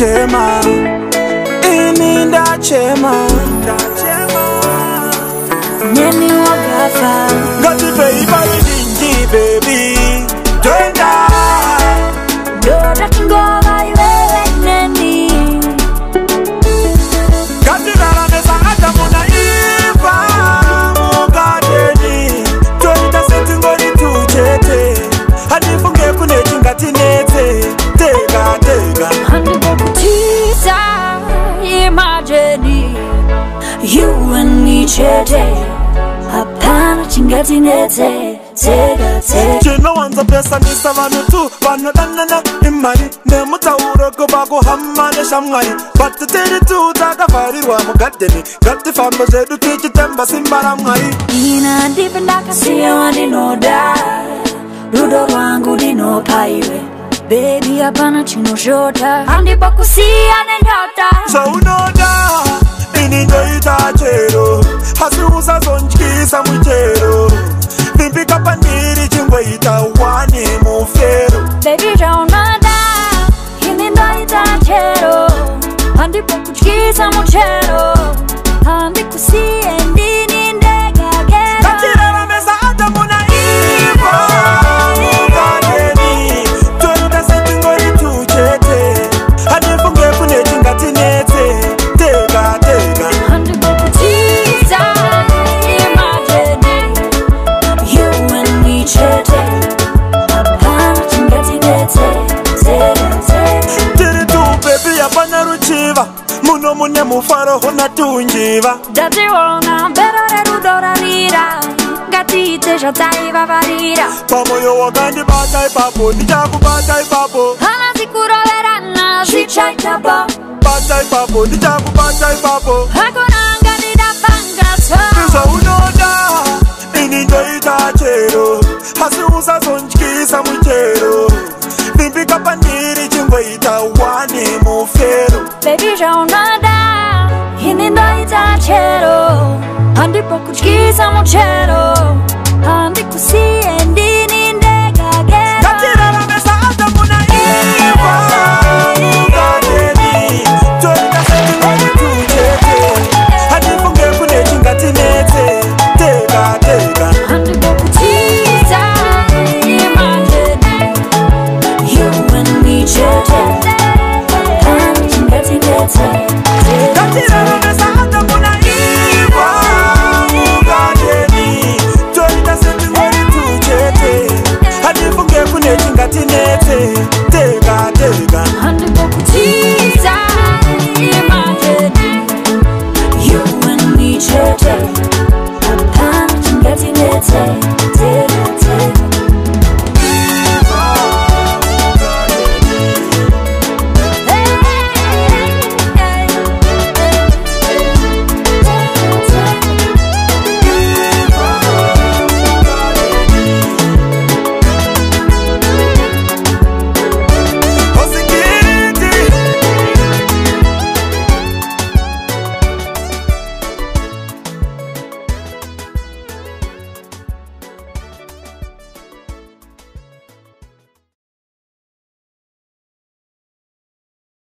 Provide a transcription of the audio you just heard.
Chema, imi chema, ndachema chinowanza pesanisa vanhu tu vanodanana imari nemutauro kuva kuhamma neshamwari batiteri tu takavharirwa mugadheni ngatifambo zvedu tichitemba simba ramwari inandipi ndakasiya wandinoda rudo rwangu ndinopaiwe bebi hapana chinoshota handipo kusiya nendota zvaunoda so inindoita chero so asi usazontyisa mutero vimbi kapa ndiri chingoita wani mufero bebizvaunoda ini ndoita chero handipokutyisa muchero mune mufaro huna tiunjiva ndativona mbero rerudo rarira ngatiite zvataivavarira pamwoyo wakandibata ipapo ndichakubata ipapo haasi kuroverana zvichaitapo bata ipapo ndichakubata ipapo hakona angandida pangaso izaunoda ini ndoita chero asi usazondyisa muchero vimbika pandiri chingoita wane mufero bebi zvaunoda ony dají záčerou, handy pokučky samočerou. Thank